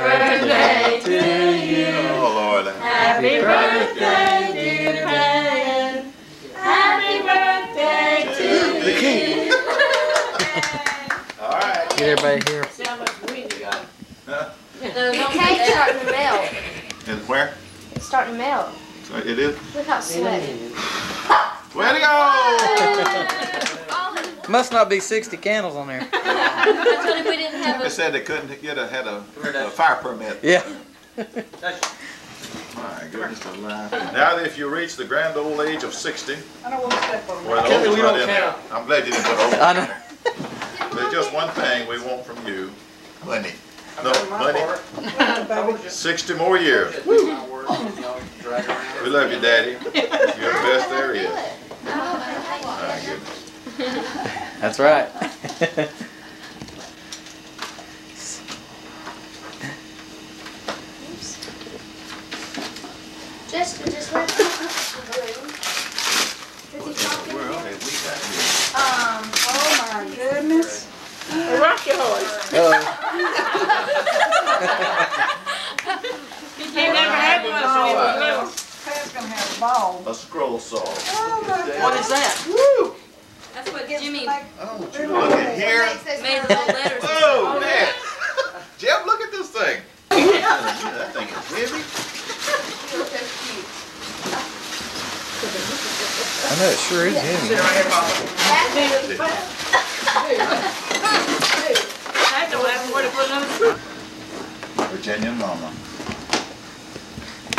birthday to you. Oh, Lord. Happy birthday, dear Brian. Happy birthday to The you. king. All right. Get everybody here. See how much weed you got. Huh? The cake's starting to melt. And where? It's starting to melt. So It is? Look how sweaty. Way to go! Must not be 60 candles on there. I told him we didn't have They a. said they couldn't get a, had a, a fire permit. Yeah. My goodness alive. Now, if you reach the grand old age of 60, I don't want to step on where the old's we not don't in there. I'm glad you didn't put old I in know. there. There's just one thing we want from you, money. No, money, 60 more years. Just do my work and y'all drag around. We love you, Daddy. You're the best there is. Oh, my goodness. That's right. Jessica, just where the balloon? He talking? Where have we got here? Um, Oh, my goodness. A rocky horse. He never had one since he was little. Pat's gonna have a ball. A scroll saw. Oh, What is that? Woo! That's what Jimmy Like, Oh, would look at here. made the little letters. Whoa, man. Jeff, look at this thing. That thing is heavy. I know it sure is heavy. I don't have where to put them. Virginian mama.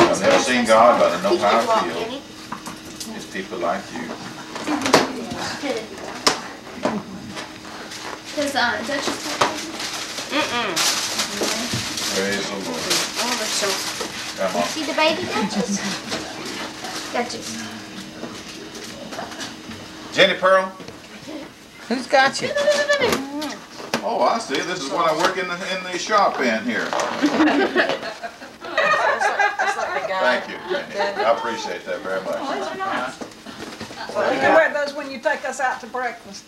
I've never seen God, but I know how I feel. It's people like you. Does uh, Duchess talk? Mm-mm. Praise the Lord. Oh, they're so. Come on. See the baby Duchess? Duchess. Jenny Pearl. Who's got you? Oh, I see. This is what I work in the, in the shop in here. Thank you, Jenny. I appreciate that very much. You can wear those when you take us out to breakfast.